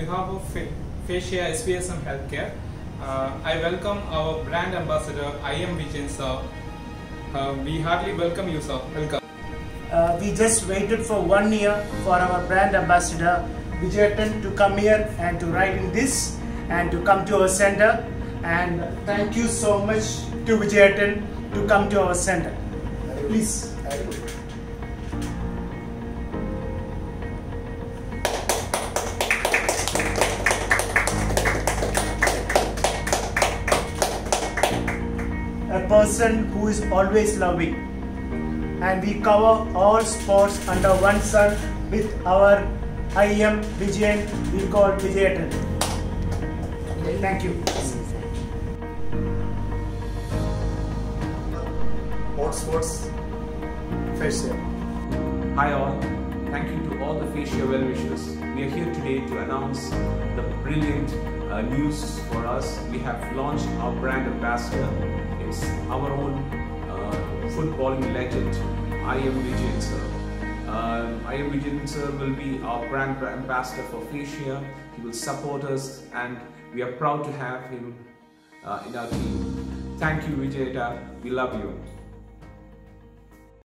behalf of Fa- Fascia SVSM Healthcare, uh, I welcome our brand ambassador IM Vijayan sir. Uh, we heartily welcome you sir. Welcome. Uh, we just waited for one year for our brand ambassador Vijayatan to come here and to write in this and to come to our center. And thank you so much to Vijayatan to come to our center. Please. A person who is always loving and we cover all sports under one sun with our IM Vijayan we call Vijayatan. Thank you. Hot Sports Fascia. Hi all, thank you to all the Fascia well wishers. We are here today to announce the brilliant uh, news for us. We have launched our brand ambassador. It's our own uh, footballing legend, IM Vijayan sir. Um, IM Vijayan sir will be our brand ambassador for Fascia. He will support us and we are proud to have him uh, in our team. Thank you Vijayata, we love you.